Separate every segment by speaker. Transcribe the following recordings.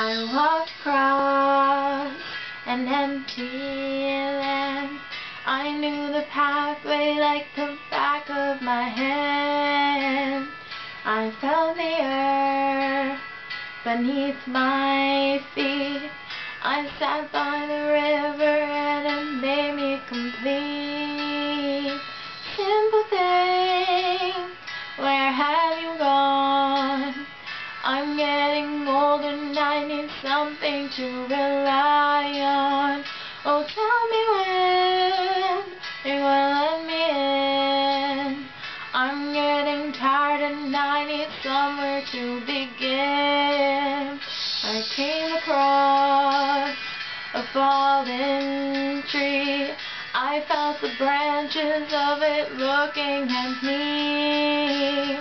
Speaker 1: I walked across an empty land. I knew the pathway like the back of my hand. I felt the earth beneath my feet. I sat by the river I need something to rely on. Oh, tell me when you're gonna let me in. I'm getting tired and I need somewhere to begin. I came across a fallen tree. I felt the branches of it looking at me.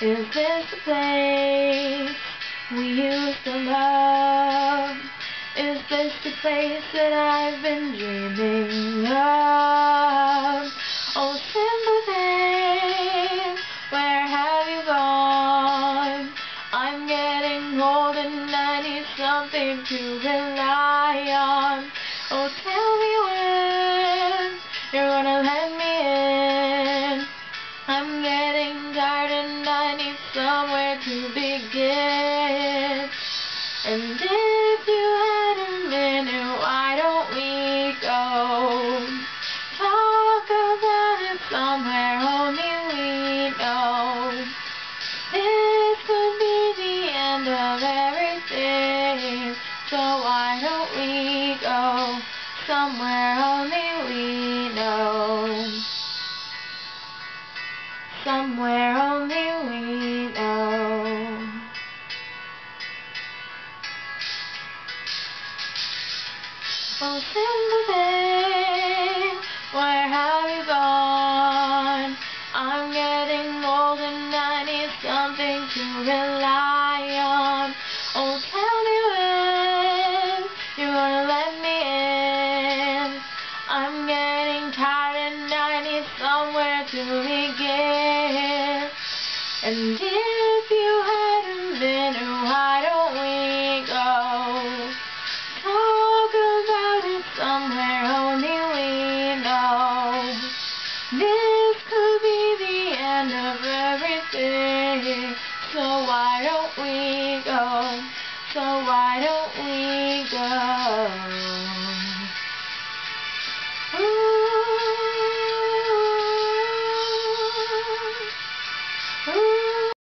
Speaker 1: Is this the place to love? Is the place that I've been dreaming of? Oh, thing, where have you gone? I'm getting old and I need something to rely on. Oh, tell me when you're gonna let me in. I'm getting tired and I need somewhere to begin. Somewhere only we know? This could be the end of everything, so why don't we go somewhere only we know? Somewhere only we know. Oh, simple something to rely on. Oh, tell me when you're gonna let me in. I'm getting tired and I need somewhere to begin. And if here. So why don't we go? So why don't we go?